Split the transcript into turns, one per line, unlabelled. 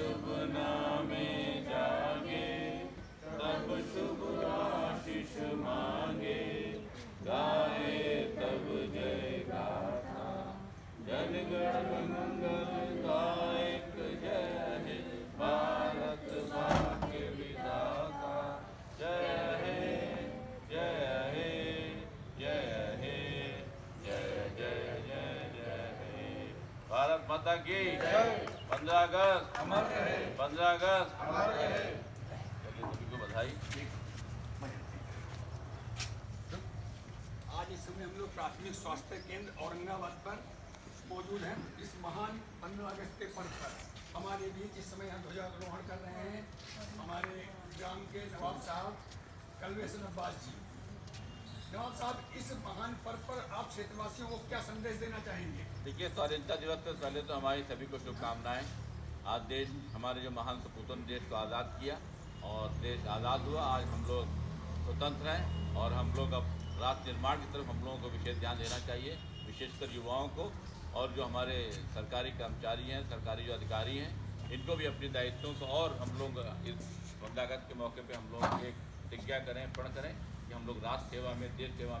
शुभ में जागे तब शुभ आशीष मांगे। गाए तब जय गाथा जन गण मंगल माता की? पंद्रह अगस्त। पंद्रह अगस्त। सभी को बधाई।
आज इस समय हम लोग प्राथमिक स्वास्थ्य केंद्र औरंगाबाद पर मौजूद हैं। इस महान पंद्रह अगस्त के पर्व पर। हमारे बीच इस समय यहाँ ध्वजारोहण कर रहे हैं। हमारे ग्राम के नवाब साहब, कलवेश अब्बास जी। साहब, इस महान पर्व पर आप क्षेत्रवासियों को क्या संदेश देना चाहेंगे?
देखिए स्वाधीनता दिवस से पहले तो हमारी सभी को शुभकामनाएँ। आज देश, हमारे जो महान सपूतों ने देश को आज़ाद किया और देश आज़ाद हुआ। आज हम लोग स्वतंत्र हैं और हम लोग अब राष्ट्र निर्माण की तरफ़ हम लोगों को विशेष ध्यान देना चाहिए, विशेषकर युवाओं को और जो हमारे सरकारी कर्मचारी हैं, सरकारी जो अधिकारी हैं, इनको भी अपने दायित्वों को और हम लोग इस अगस्त के मौके पे हम लोग एक प्रतिज्ञा करें प्रण करें। कि हम लोग राष्ट्र सेवा में देश सेवा